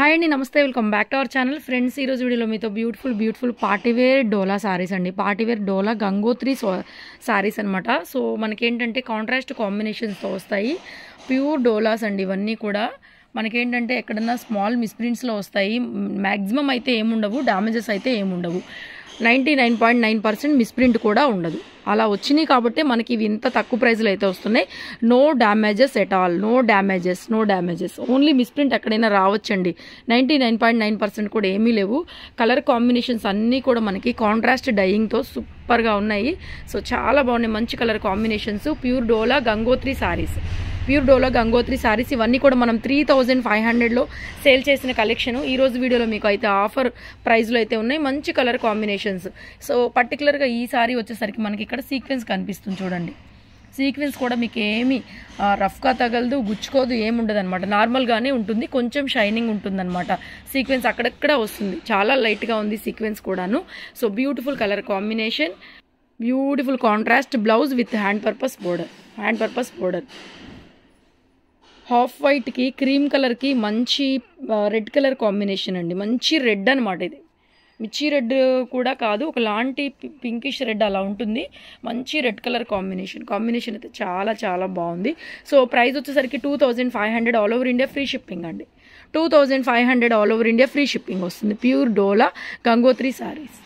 Hi అండి నమస్తే welcome back to our channel friends ఈరోజు వీడియోలో మీతో beautiful beautiful party wear Dola saris అండి. పార్టీవేర్ డోలా గంగోత్రి సారీస్ అనమాట సో మనకేంటంటే కాంట్రాస్ట్ కాంబినేషన్స్తో వస్తాయి. ప్యూర్ డోలాస్ అండి ఇవన్నీ కూడా. మనకేంటంటే ఎక్కడన్నా స్మాల్ మిస్ప్రింట్స్లో వస్తాయి. మ్యాక్సిమం అయితే ఏముండవు డ్యామేజెస్ అయితే ఏముండవు. Ninety nine point nine percent misprint కూడా ఉండదు. అలా వచ్చినాయి కాబట్టి మనకి ఇవి ఇంత తక్కువ ప్రైస్లో అయితే వస్తున్నాయి. No damages at all no damages no damages only misprint ఎక్కడైనా రావచ్చండి. Ninety nine point nine percent కూడా ఏమీ లేవు. కలర్ కాంబినేషన్స్ అన్నీ కూడా మనకి కాంట్రాస్ట్ డైయింగ్తో సూపర్గా ఉన్నాయి. సో చాలా బాగున్నాయి. మంచి colour combinations pure Dola Gangotri saris pure Dola Gangotri saris ఇవన్నీ కూడా మనం త్రీ థౌజండ్ ఫైవ్ హండ్రెడ్లో సేల్ చేసిన కలెక్షన్ ఈరోజు వీడియోలో మీకు అయితే ఆఫర్ ప్రైస్లో అయితే ఉన్నాయి. మంచి కలర్ కాంబినేషన్స్ సో పర్టికులర్గా ఈ సారీ వచ్చేసరికి మనకి ఇక్కడ సీక్వెన్స్ కనిపిస్తుంది చూడండి. సీక్వెన్స్ కూడా మీకు ఏమి రఫ్గా తగలదు గుచ్చుకోదు ఏముండదు అనమాట నార్మల్గానే ఉంటుంది కొంచెం షైనింగ్ ఉంటుందన్నమాట. సీక్వెన్స్ అక్కడక్కడ వస్తుంది. చాలా లైట్గా ఉంది సీక్వెన్స్ కూడాను. So beautiful colour combination beautiful contrast blouse with hand purpose border hand purpose border half వైట్కి cream కలర్కి మంచి రెడ్ కలర్ కాంబినేషన్ అండి. మంచి రెడ్ అనమాట ఇది. మిర్చి రెడ్ కూడా కాదు ఒకలాంటి పింకిష్ రెడ్ అలా ఉంటుంది. మంచి రెడ్ కలర్ కాంబినేషన్. కాంబినేషన్ అయితే చాలా చాలా బాగుంది. సో ప్రైస్ వచ్చేసరికి two five hundred all over India free shipping అండి. Two five hundred all over India free shipping వస్తుంది. Pure Dola Gangotri saris.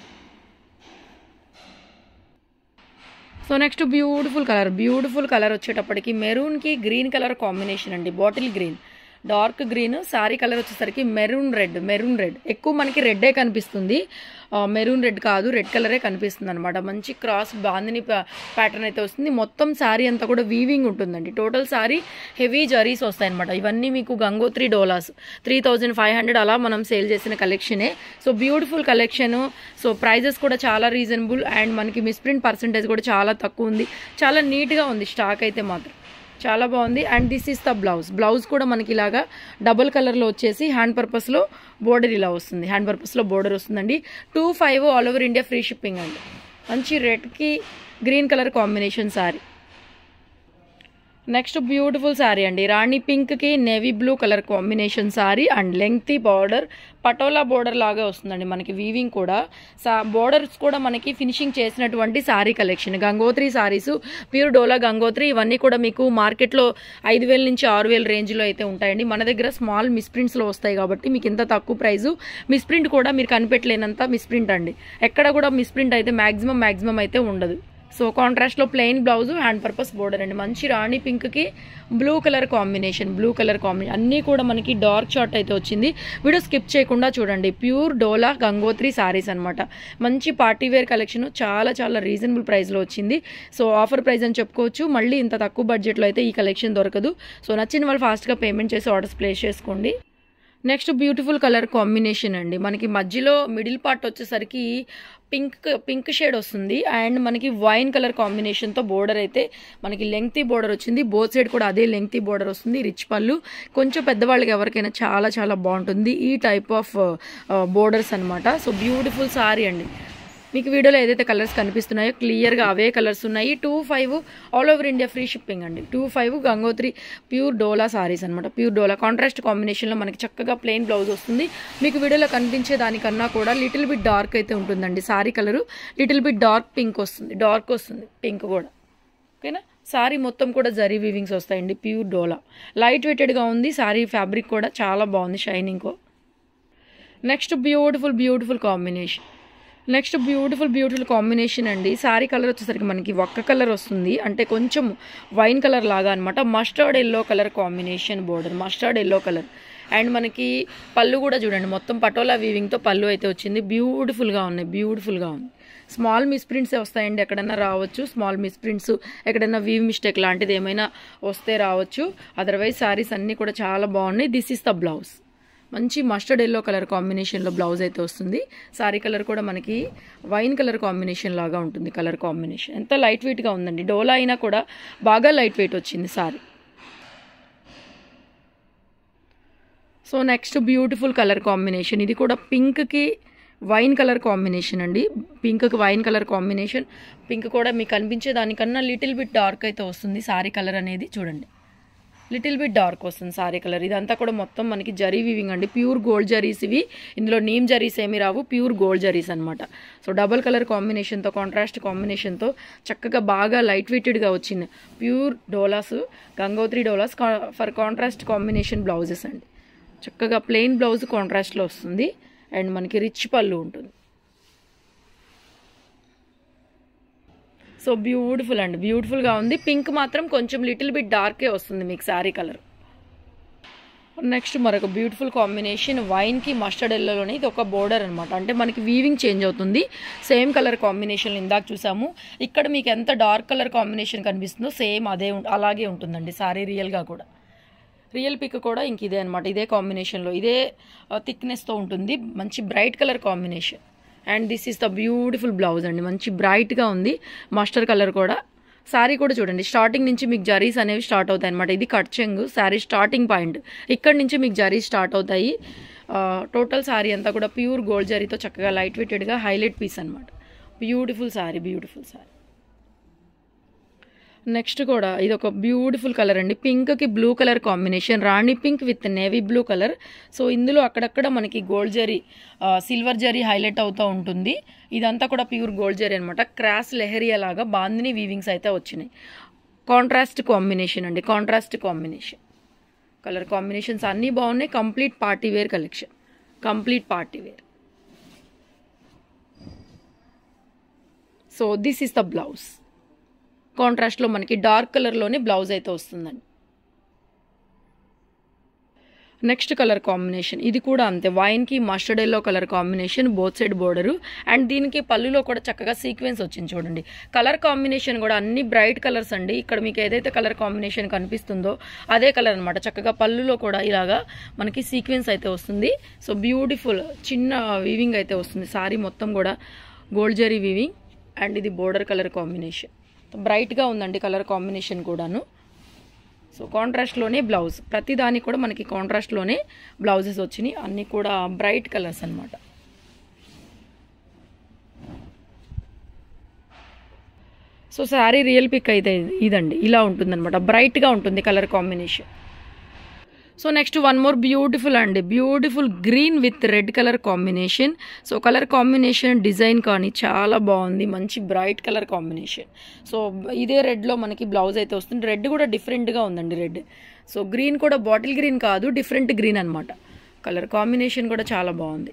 So next beautiful colour beautiful colour వచ్చేటప్పటికి మెరూన్కి green colour combination అండి. Bottle green dark green sari colour వచ్చేసరికి maroon red maroon red. ఎక్కువ మనకి రెడ్డే కనిపిస్తుంది. Maroon red కాదు red కలరే కనిపిస్తుంది అనమాట మంచి క్రాస్ బాందిని ప్యాటర్న్ అయితే వస్తుంది. మొత్తం శారీ అంతా కూడా వీవింగ్ ఉంటుందండి. టోటల్ శారీ హెవీ జరీస్ వస్తాయన్నమాట. ఇవన్నీ మీకు గంగోత్రి డోలాస్. త్రీ ఫైవ్ హండ్రెడ్ అలా మనం సేల్ చేసిన కలెక్షనే so beautiful collection so prices కూడా చాలా రీజనబుల్ అండ్ మనకి మిస్ప్రింట్ పర్సంటేజ్ కూడా చాలా తక్కువ ఉంది. చాలా నీట్గా ఉంది. స్టాక్ అయితే మాత్రం. చాలా బాగుంది. And this is the blouse blouse కూడా మనకి ఇలాగా డబుల్ కలర్లో వచ్చేసి హ్యాండ్ పర్పస్లో బోర్డర్ ఇలా వస్తుంది. హ్యాండ్ పర్పస్లో బోర్డర్ వస్తుందండి. Two five all over India free shipping అండి. మంచి రెడ్కి green colour combination sari next beautiful sari అండి. రాణి పింక్కి navy blue colour combination sari and lengthy border Patola border లాగా వస్తుందండి మనకి వీవింగ్ కూడా. సా బోర్డర్స్ కూడా మనకి ఫినిషింగ్ చేసినటువంటి శారీ కలెక్షన్ గంగోత్రి శారీస్ ప్యూర్ డోలా గంగోత్రి ఇవన్నీ కూడా మీకు మార్కెట్లో ఐదు వేల నుంచి ఆరు వేల రేంజ్లో అయితే ఉంటాయండి. మన దగ్గర స్మాల్ మిస్ప్రింట్స్లో వస్తాయి కాబట్టి మీకు ఇంత తక్కువ ప్రైజు మిస్ప్రింట్ కూడా మీరు కనిపెట్టలేనంత మిస్ప్రింట్ అండి. ఎక్కడ కూడా మిస్ప్రింట్ అయితే మ్యాక్సిమం మ్యాక్సిమం అయితే ఉండదు. సో కాంట్రాస్ట్లో plain blouse hand purpose border అండి. మంచి రాణి పింక్కి blue colour combination blue colour combination అన్నీ కూడా మనకి డార్క్ షార్ట్ అయితే వచ్చింది. వీడియో స్కిప్ చేయకుండా చూడండి. ప్యూర్ డోలా గంగోత్రి సారీస్ అనమాట మంచి పార్టీ వేర్ కలెక్షన్ చాలా చాలా రీజనబుల్ ప్రైస్లో వచ్చింది. సో ఆఫర్ ప్రైస్ అని చెప్పుకోవచ్చు. మళ్ళీ ఇంత తక్కువ బడ్జెట్లో అయితే ఈ కలెక్షన్ దొరకదు. సో నచ్చిన వాళ్ళు ఫాస్ట్గా పేమెంట్ చేసి ఆర్డర్స్ ప్లేస్ చేసుకోండి. నెక్స్ట్ బ్యూటిఫుల్ కలర్ కాంబినేషన్ అండి. మనకి మధ్యలో మిడిల్ పార్ట్ వచ్చేసరికి పింక్ పింక్ షేడ్ వస్తుంది. అండ్ మనకి వైన్ కలర్ కాంబినేషన్తో బోర్డర్ అయితే మనకి లెంగ్తీ బోర్డర్ వచ్చింది. బోత్ సైడ్ కూడా అదే లెంగ్తీ బోర్డర్ వస్తుంది. రిచ్ పళ్ళు. కొంచెం పెద్దవాళ్ళకి ఎవరికైనా చాలా చాలా బాగుంటుంది. ఈ టైప్ ఆఫ్ బోర్డర్స్ అనమాట సో బ్యూటిఫుల్ సారీ అండి. మీకు వీడియోలో ఏదైతే కలర్స్ కనిపిస్తున్నాయో క్లియర్గా అవే కలర్స్ ఉన్నాయి. Two five all over India free shipping అండి. టూ ఫైవ్ గంగోత్రి ప్యూర్ డోలా సారీస్ అనమాట ప్యూర్ డోలా. కాంట్రాస్ట్ కాంబినేషన్లో మనకి చక్కగా ప్లెయిన్ బ్లౌజ్ వస్తుంది. మీకు వీడియోలో కనిపించే దానికన్నా కూడా లిటిల్ బిట్ డార్క్ అయితే ఉంటుందండి sari colour little bit dark pink వస్తుంది. డార్క్ వస్తుంది. పింక్ కూడా. ఓకేనా సారీ మొత్తం కూడా జరీ వీవింగ్స్ వస్తాయండి. ప్యూర్ డోలా. లైట్ వెయిటెడ్గా ఉంది. సారీ ఫ్యాబ్రిక్ కూడా చాలా బాగుంది. Shining next beautiful beautiful combination next beautiful beautiful combination అండి. సారీ కలర్ వచ్చేసరికి మనకి ఒక్క కలర్ వస్తుంది. అంటే కొంచెం వైన్ కలర్ లాగా అనమాట mustard yellow colour combination border. Mustard yellow colour. And మనకి పళ్ళు కూడా చూడండి. మొత్తం పటోలా వీవింగ్తో పళ్ళు అయితే వచ్చింది. బ్యూటిఫుల్గా ఉన్నాయి. బ్యూటిఫుల్గా ఉంది స్మాల్ మిస్ప్రింట్సే వస్తాయండి? ఎక్కడైనా రావచ్చు. స్మాల్ మిస్ప్రింట్స్ ఎక్కడైనా వీవ్ మిస్టేక్ లాంటిది ఏమైనా వస్తే రావచ్చు. అదర్వైజ్ సారీస్ అన్నీ కూడా చాలా బాగున్నాయి. దిస్ ఇస్ ద బ్లౌజ్ మంచి మస్టర్డ్ ఎల్లో కలర్ కాంబినేషన్లో బ్లౌజ్ అయితే వస్తుంది. సారీ కలర్ కూడా మనకి వైన్ కలర్ కాంబినేషన్ లాగా ఉంటుంది కలర్ కాంబినేషన్ ఎంత లైట్ వెయిట్గా ఉందండి. డోలా అయినా కూడా బాగా లైట్ వెయిట్ వచ్చింది sari. So next beautiful colour combination ఇది కూడా పింక్కి వైన్ కలర్ కాంబినేషన్ అండి. పింక్కి వైన్ కలర్ కాంబినేషన్ పింక్ కూడా మీకు కనిపించే దానికన్నా లిటిల్ బిట్ డార్క్ అయితే వస్తుంది సారీ కలర్ అనేది. చూడండి. లిటిల్ బిట్ డార్క్ వస్తుంది సారీ కలర్. ఇదంతా కూడా మొత్తం మనకి జరీ వివింగ్ అండి. ప్యూర్ గోల్డ్ జరీస్ ఇవి. ఇందులో నీమ్ జరీస్ ఏమి రావు. ప్యూర్ గోల్డ్ జరీస్ అనమాట సో డబల్ కలర్ కాంబినేషన్తో కాంట్రాస్ట్ కాంబినేషన్తో చక్కగా బాగా లైట్ వెయిటెడ్గా వచ్చింది. Pure Doulos Gangotri Doulos for contrast combination blouses అండి. చక్కగా ప్లెయిన్ బ్లౌజ్ కాంట్రాస్ట్లో వస్తుంది. అండ్ మనకి రిచ్ పళ్ళు ఉంటుంది. సో బ్యూటిఫుల్ అండి. బ్యూటిఫుల్గా ఉంది. పింక్ మాత్రం కొంచెం లిటిల్ బిట్ డార్కే వస్తుంది మీకు శారీ కలర్. నెక్స్ట్ మరొక బ్యూటిఫుల్ కాంబినేషన్ వైన్కి మస్టర్డ్ ఎల్లోనే ఇది ఒక బోర్డర్ అనమాట అంటే మనకి వీవింగ్ చేంజ్ అవుతుంది. సేమ్ కలర్ కాంబినేషన్ ఇందాక చూసాము. ఇక్కడ మీకు ఎంత డార్క్ కలర్ కాంబినేషన్ కనిపిస్తుందో సేమ్ అదే అలాగే ఉంటుందండి సారీ రియల్గా కూడా. రియల్ పిక్ కూడా ఇంక ఇదే అనమాట ఇదే కాంబినేషన్లో ఇదే థిక్నెస్తో ఉంటుంది. మంచి bright colour combination. And this is the beautiful blouse అండి. మంచి బ్రైట్గా ఉంది. మాస్టర్ కలర్ కూడా. శారీ కూడా చూడండి. స్టార్టింగ్ నుంచి మీకు జరీస్ అనేవి స్టార్ట్ అవుతాయి అనమాట ఇది కట్ చెంగు శారీ స్టార్టింగ్ పాయింట్ ఇక్కడ నుంచి మీకు జరీస్ స్టార్ట్ అవుతాయి. టోటల్ శారీ అంతా కూడా ప్యూర్ గోల్డ్ జరీతో చక్కగా లైట్ వెయిటెడ్గా హైలైట్ పీస్ అనమాట beautiful sari beautiful sari next కూడా ఇది ఒక బ్యూటిఫుల్ కలర్ అండి. పింక్కి blue colour combination rani pink with navy blue colour. So ఇందులో అక్కడక్కడ మనకి gold zari silver zari highlight అవుతూ ఉంటుంది. ఇదంతా కూడా ప్యూర్ గోల్డ్ జరీ అనమాట క్రాస్ లెహరియా లాగా బాందిని వీవింగ్స్ అయితే వచ్చినాయి. కాంట్రాస్ట్ కాంబినేషన్ అండి. కాంట్రాస్ట్ కాంబినేషన్ కలర్ కాంబినేషన్స్ అన్నీ బాగున్నాయి. Complete party wear collection complete party wear so this is the blouse కాంట్రాస్ట్లో మనకి డార్క్ కలర్లోనే బ్లౌజ్ అయితే వస్తుందండి. నెక్స్ట్ కలర్ కాంబినేషన్ ఇది కూడా అంతే. వైన్కి mustard yellow colour combination both side border and దీనికి పళ్ళులో కూడా చక్కగా సీక్వెన్స్ వచ్చింది చూడండి. కలర్ కాంబినేషన్ కూడా అన్ని బ్రైట్ కలర్స్ అండి. ఇక్కడ మీకు ఏదైతే కలర్ కాంబినేషన్ కనిపిస్తుందో అదే కలర్ అనమాట చక్కగా పళ్ళులో కూడా ఇలాగా మనకి సీక్వెన్స్ అయితే వస్తుంది. సో బ్యూటిఫుల్ చిన్న వీవింగ్ అయితే వస్తుంది. సారీ మొత్తం కూడా గోల్డ్ జరీ వీవింగ్ అండ్ ఇది బోర్డర్ కలర్ కాంబినేషన్ బ్రైట్గా ఉందండి కలర్ కాంబినేషన్ కూడాను. సో కాంట్రాస్ట్లోనే బ్లౌజ్. ప్రతి దానికి కూడా మనకి కాంట్రాస్ట్లోనే బ్లౌజెస్ వచ్చినాయి. అన్నీ కూడా బ్రైట్ కలర్స్ అన్నమాట. సో శారీ రియల్ పిక్ అయితే ఇదండి. ఇలా ఉంటుందన్నమాట. బ్రైట్గా ఉంటుంది colour combination. So next one more beautiful అండి. Beautiful green with red colour combination. So colour combination design కానీ చాలా బాగుంది. మంచి బ్రైట్ కలర్ కాంబినేషన్. సో ఇదే రెడ్లో మనకి బ్లౌజ్ అయితే వస్తుంది. రెడ్ కూడా డిఫరెంట్గా ఉందండి రెడ్. సో గ్రీన్ కూడా బాటిల్ గ్రీన్ కాదు డిఫరెంట్ గ్రీన్ అనమాట కలర్ కాంబినేషన్ కూడా చాలా బాగుంది.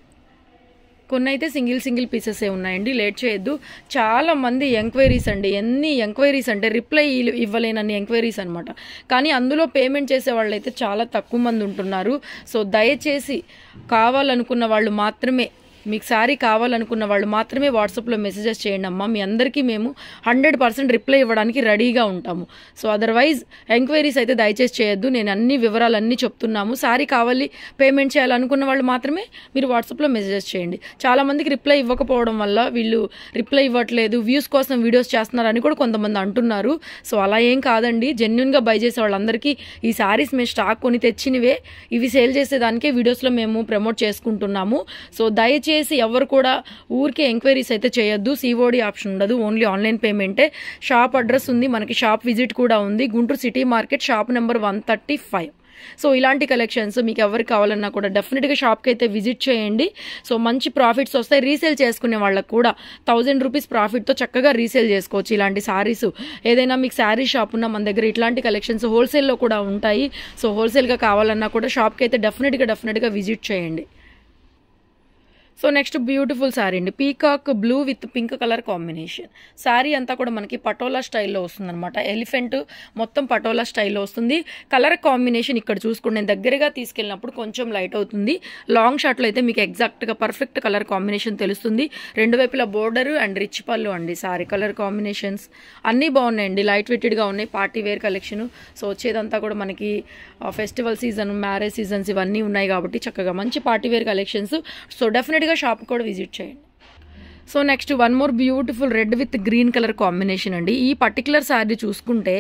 కొన్ని అయితే సింగిల్ సింగిల్ పీసెస్ ఉన్నాయండి. లేట్ చేయొద్దు. చాలా మంది ఎంక్వైరీస్ అండి. ఎన్ని ఎంక్వైరీస్ అంటే రిప్లై ఇవ్వలేనన్ని ఎంక్వైరీస్ అనమాట కానీ అందులో పేమెంట్ చేసే వాళ్ళు అయితే చాలా తక్కువ మంది ఉంటున్నారు. సో దయచేసి కావాలనుకున్న వాళ్ళు మాత్రమే మీకు శారీ కావాలనుకున్న వాళ్ళు మాత్రమే వాట్సాప్లో మెసేజెస్ చేయండి అమ్మా. మీ అందరికీ మేము హండ్రెడ్ పర్సెంట్ రిప్లై ఇవ్వడానికి రెడీగా ఉంటాము. సో అదర్వైజ్ ఎంక్వైరీస్ అయితే దయచేసి చేయొద్దు. నేను అన్ని వివరాలన్నీ చెప్తున్నాము. శారీ కావాలి పేమెంట్ చేయాలనుకున్న వాళ్ళు మాత్రమే మీరు వాట్సాప్లో మెసేజెస్ చేయండి. చాలామందికి రిప్లై ఇవ్వకపోవడం వల్ల వీళ్ళు రిప్లై ఇవ్వట్లేదు వ్యూస్ కోసం వీడియోస్ చేస్తున్నారని కూడా కొంతమంది అంటున్నారు. సో అలా ఏం కాదండి. జెన్యున్గా బై చేసే వాళ్ళందరికీ ఈ శారీస్ మేము స్టాక్ కొని తెచ్చినవే. ఇవి సేల్ చేసేదానికే వీడియోస్లో మేము ప్రమోట్ చేసుకుంటున్నాము. సో దయచేసి ఎవరు కూడా ఊరికే ఎంక్వైరీస్ అయితే చేయొద్దు. సిఓడి ఆప్షన్ ఉండదు. ఓన్లీ ఆన్లైన్ పేమెంటే షాప్ అడ్రస్ ఉంది. మనకి షాప్ విజిట్ కూడా ఉంది. Guntur city market shop number one thirty five so ఇలాంటి కలెక్షన్స్ మీకు ఎవరికి కావాలన్నా కూడా డెఫినెట్గా షాప్కి అయితే విజిట్ చేయండి. సో మంచి ప్రాఫిట్స్ వస్తాయి. రీసేల్ చేసుకునే వాళ్ళకి కూడా థౌజండ్ రూపీస్ ప్రాఫిట్తో చక్కగా రీసేల్ చేసుకోవచ్చు. ఇలాంటి శారీస్ ఏదైనా మీకు శారీ షాప్ ఉన్నా మన దగ్గర ఇట్లాంటి కలెక్షన్స్ హోల్సేల్లో కూడా ఉంటాయి. సో హోల్సేల్గా కావాలన్నా కూడా షాప్కి అయితే డెఫినెట్గా డెఫినెట్గా విజిట్ చేయండి. సో నెక్స్ట్ బ్యూటిఫుల్ శారీ అండి. Peacock blue with pink colour combination. Sari అంతా కూడా మనకి పటోలా స్టైల్లో వస్తుందన్నమాట. ఎలిఫెంట్ మొత్తం పటోలా స్టైల్లో వస్తుంది. కలర్ కాంబినేషన్ ఇక్కడ చూసుకుని నేను దగ్గరగా తీసుకెళ్ళినప్పుడు కొంచెం లైట్ అవుతుంది. లాంగ్ షాట్లో అయితే మీకు ఎగ్జాక్ట్గా పర్ఫెక్ట్ కలర్ కాంబినేషన్ తెలుస్తుంది. రెండు వైపుల బోర్డర్ అండ్ రిచ్ పళ్ళు అండి సారీ కలర్ కాంబినేషన్స్. అన్నీ బాగున్నాయండి. లైట్ వెయిటెడ్గా ఉన్నాయి. Party wear collection. సో వచ్చేదంతా కూడా మనకి ఫెస్టివల్ సీజన్ మ్యారేజ్ సీజన్స్ ఇవన్నీ ఉన్నాయి కాబట్టి చక్కగా మంచి పార్టీ వేర్ కలెక్షన్స్. సో డెఫినెట్గా షాప్ కూడా విజిట్ చేయండి so next one more beautiful red with green colour combination అండి. ఈ పర్టికులర్ శారీ చూసుకుంటే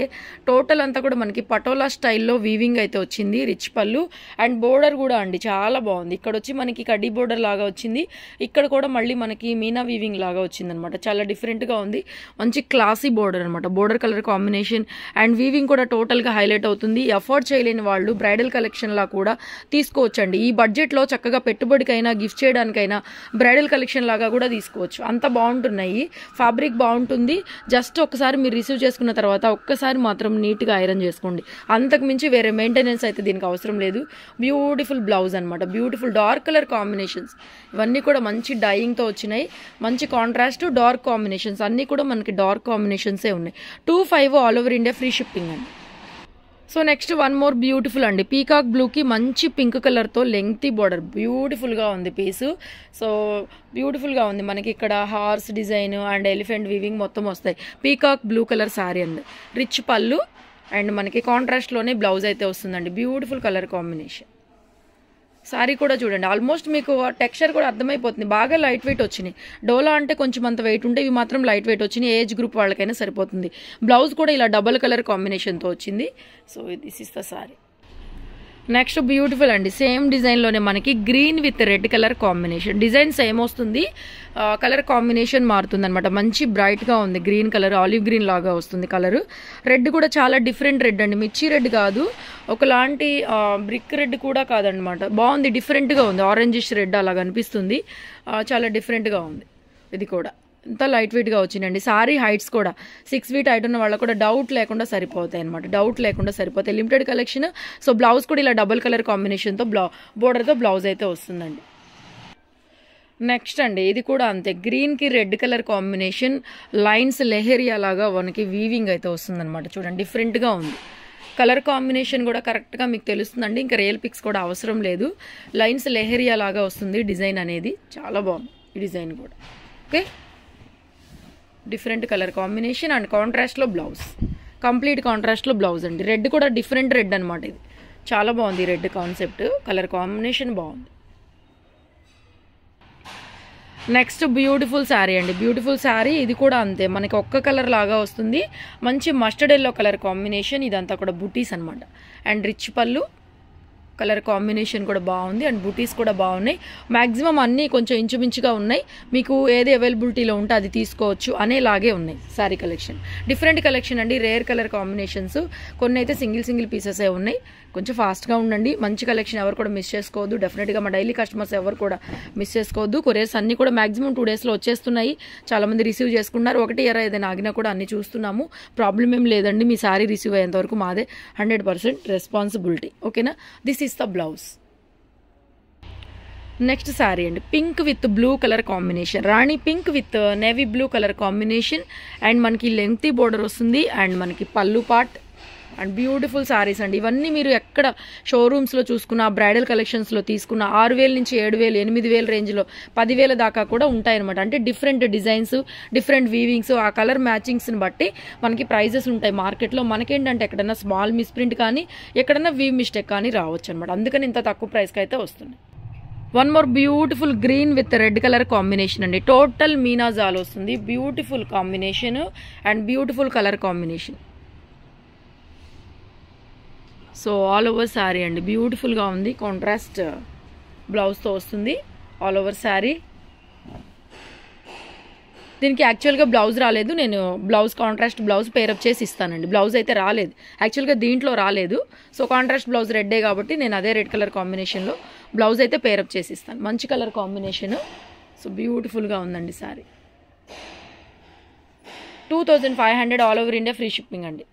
టోటల్ అంతా కూడా మనకి పటోలా స్టైల్లో వీవింగ్ అయితే వచ్చింది రిచ్ పళ్ళు అండ్ బోర్డర్ కూడా అండి చాలా బాగుంది. ఇక్కడ వచ్చి మనకి కడ్డీ బోర్డర్ లాగా వచ్చింది ఇక్కడ కూడా మళ్ళీ మనకి మీనా వీవింగ్ లాగా వచ్చింది అనమాట చాలా డిఫరెంట్గా ఉంది. మంచి క్లాసీ బోర్డర్ అనమాట border colour combination and weaving కూడా టోటల్గా హైలైట్ అవుతుంది. ఎఫోర్డ్ చేయలేని వాళ్ళు బ్రైడల్ కలెక్షన్లా కూడా తీసుకోవచ్చండి. ఈ బడ్జెట్లో చక్కగా పెట్టుబడికైనా గిఫ్ట్ చేయడానికైనా బ్రైడల్ కలెక్షన్ లాగా కూడా తీసుకోవచ్చు. అంత బాగుంటున్నాయి. ఫ్యాబ్రిక్ బాగుంటుంది. జస్ట్ ఒకసారి మీరు రిసీవ్ చేసుకున్న తర్వాత ఒక్కసారి మాత్రం నీట్గా ఐరన్ చేసుకోండి. అంతకు మించి వేరే మెయింటెనెన్స్ అయితే దీనికి అవసరం లేదు. బ్యూటిఫుల్ బ్లౌజ్ అనమాట బ్యూటిఫుల్ డార్క్ కలర్ కాంబినేషన్స్ ఇవన్నీ కూడా మంచి డైయింగ్తో వచ్చినాయి. మంచి కాంట్రాస్ట్ డార్క్ కాంబినేషన్స్ అన్నీ కూడా మనకి డార్క్ కాంబినేషన్సే ఉన్నాయి. Two five all over India free shipping అండి. So next one more beautiful అండి. పీకాక్ బ్లూకి మంచి పింక్ కలర్తో లెంగ్తీ బార్డర్. బ్యూటిఫుల్గా ఉంది పీసు. సో బ్యూటిఫుల్గా ఉంది. మనకి ఇక్కడ horse design and elephant weaving మొత్తం వస్తాయి. పీకాక్ బ్లూ కలర్ శారీ అండి. రిచ్ పళ్ళు అండ్ మనకి కాంట్రాస్ట్లోనే బ్లౌజ్ అయితే వస్తుందండి. Beautiful colour combination. సారీ కూడా చూడండి. ఆల్మోస్ట్ మీకు టెక్స్చర్ కూడా అర్థమైపోతుంది. బాగా లైట్ వెయిట్ వచ్చినాయి. డోలా అంటే కొంచెం అంత వెయిట్ ఉంటే ఇవి మాత్రం లైట్ వెయిట్ వచ్చినాయి. ఏజ్ గ్రూప్ వాళ్ళకైనా సరిపోతుంది. బ్లౌజ్ కూడా ఇలా డబల్ కలర్ కాంబినేషన్తో వచ్చింది. So this is the sari next beautiful అండి. సేమ్ డిజైన్లోనే మనకి green with red colour combination. Design same వస్తుంది. కలర్ కాంబినేషన్ మారుతుంది అనమాట మంచి బ్రైట్గా ఉంది. గ్రీన్ కలర్ ఆలివ్ గ్రీన్ లాగా వస్తుంది కలర్. రెడ్ కూడా చాలా డిఫరెంట్ రెడ్ అండి. మిర్చి రెడ్ కాదు. ఒకలాంటి బ్రిక్ రెడ్ కూడా కాదనమాట బాగుంది. డిఫరెంట్గా ఉంది. ఆరెంజిష్ రెడ్ అలా కనిపిస్తుంది. చాలా డిఫరెంట్గా ఉంది. ఇది కూడా. అంతా లైట్ వెయిట్గా వచ్చిందండి. సారీ హైట్స్ కూడా. సిక్స్ ఫీట్ హైట్ ఉన్న వాళ్ళకు కూడా డౌట్ లేకుండా సరిపోతాయి అనమాట డౌట్ లేకుండా సరిపోతాయి. లిమిటెడ్ కలెక్షన్ సో బ్లౌజ్ కూడా ఇలా డబుల్ కలర్ కాంబినేషన్తో బ్లౌ బోర్డర్తో బ్లౌజ్ అయితే వస్తుందండి. నెక్స్ట్ అండి. ఇది కూడా అంతే. గ్రీన్కి red colour combination lines leheriya లాగా మనకి వీవింగ్ అయితే వస్తుందన్నమాట. చూడండి డిఫరెంట్గా ఉంది. కలర్ కాంబినేషన్ కూడా కరెక్ట్గా మీకు తెలుస్తుందండి. ఇంకా రియల్ పిక్స్ కూడా అవసరం లేదు. లైన్స్ లెహరియా లాగా వస్తుంది డిజైన్ అనేది. చాలా బాగుంది ఈ డిజైన్ కూడా. Okay different colour combination and కాంట్రాస్ట్లో బ్లౌజ్. కంప్లీట్ కాంట్రాస్ట్లో బ్లౌజ్ అండి. రెడ్ కూడా డిఫరెంట్ రెడ్ అనమాట ఇది. చాలా బాగుంది రెడ్ కాన్సెప్ట్ కలర్ కాంబినేషన్ బాగుంది. నెక్స్ట్ బ్యూటిఫుల్ శారీ అండి. బ్యూటిఫుల్ శారీ ఇది కూడా అంతే. మనకి ఒక్క కలర్ లాగా వస్తుంది. మంచి మస్టర్డ్ ఎల్లో కలర్ కాంబినేషన్ ఇదంతా కూడా బుటీస్ అనమాట అండ్ రిచ్ పళ్ళు. కలర్ కాంబినేషన్ కూడా బాగుంది అండ్ బుటీస్ కూడా బాగున్నాయి. మ్యాక్సిమం అన్నీ కొంచెం ఇంచుమించుగా ఉన్నాయి. మీకు ఏది అవైలబిలిటీలో ఉంటే అది తీసుకోవచ్చు అనేలాగే ఉన్నాయి శారీ కలెక్షన్. డిఫరెంట్ కలెక్షన్ అండి రేర్ కలర్ కాంబినేషన్స్. కొన్ని అయితే సింగిల్ సింగిల్ పీసెసే ఉన్నాయి. కొంచెం ఫాస్ట్గా ఉండండి. మంచి కలెక్షన్ ఎవరు కూడా మిస్ చేసుకోవద్దు. డెఫినెట్గా మా డైలీ కస్టమర్స్ ఎవరు కూడా మిస్ చేసుకోవద్దు. కొరియర్స్ అన్నీ కూడా మాక్సిమం టూ డేస్లో వచ్చేస్తున్నాయి. చాలామంది రిసీవ్ చేసుకున్నారు ఒకటి ఇయర్ ఏదైనా ఆగినా కూడా అన్ని చూస్తున్నాము. ప్రాబ్లం ఏం లేదండి. మీ సారీ రిసీవ్ అయ్యేంత వరకు మాదే. హండ్రెడ్ పర్సెంట్ రెస్పాన్సిబిలిటీ ఓకేనా this is the blouse next sari అండి. Pink with blue colour combination rani pink with navy blue colour combination and మనకి లెంగ్తీ బోర్డర్ వస్తుంది. అండ్ మనకి పళ్ళు పార్ట్ అండ్ బ్యూటిఫుల్ సారీస్ అండి. ఇవన్నీ మీరు ఎక్కడ షోరూమ్స్లో చూసుకున్న బ్రైడల్ కలెక్షన్స్లో తీసుకున్న ఆరు వేల నుంచి ఏడు వేలు ఎనిమిది వేల రేంజ్లో పదివేల దాకా కూడా ఉంటాయన్నమాట. అంటే డిఫరెంట్ డిజైన్స్ డిఫరెంట్ వీవింగ్స్ ఆ కలర్ మ్యాచింగ్స్ని బట్టి మనకి ప్రైజెస్ ఉంటాయి మార్కెట్లో మనకేంటంటే ఎక్కడన్నా స్మాల్ మిస్ప్రింట్ కానీ ఎక్కడన్నా వీవ్ మిస్టేక్ కానీ రావచ్చు అనమాట అందుకని ఇంత తక్కువ ప్రైస్కి అయితే వస్తుంది. One more beautiful green with red colour combination అండి. టోటల్ మీనా జాల్ వస్తుంది. Beautiful combination and beautiful colour combination so all over sari అండి. బ్యూటిఫుల్గా ఉంది. కాంట్రాస్ట్ బ్లౌజ్తో uh, వస్తుంది. ఆల్ ఓవర్ శారీ దీనికి యాక్చువల్గా బ్లౌజ్ రాలేదు. నేను బ్లౌజ్ కాంట్రాస్ట్ బ్లౌజ్ పేరప్ చేసి ఇస్తానండి. బ్లౌజ్ అయితే రాలేదు. యాక్చువల్గా దీంట్లో రాలేదు. సో కాంట్రాస్ట్ బ్లౌజ్ రెడ్డే కాబట్టి నేను అదే రెడ్ కలర్ కాంబినేషన్లో బ్లౌజ్ అయితే పేరప్ చేసి ఇస్తాను. మంచి కలర్ కాంబినేషన్ సో బ్యూటిఫుల్గా ఉందండి sari two thousand five hundred all over India free shipping అండి.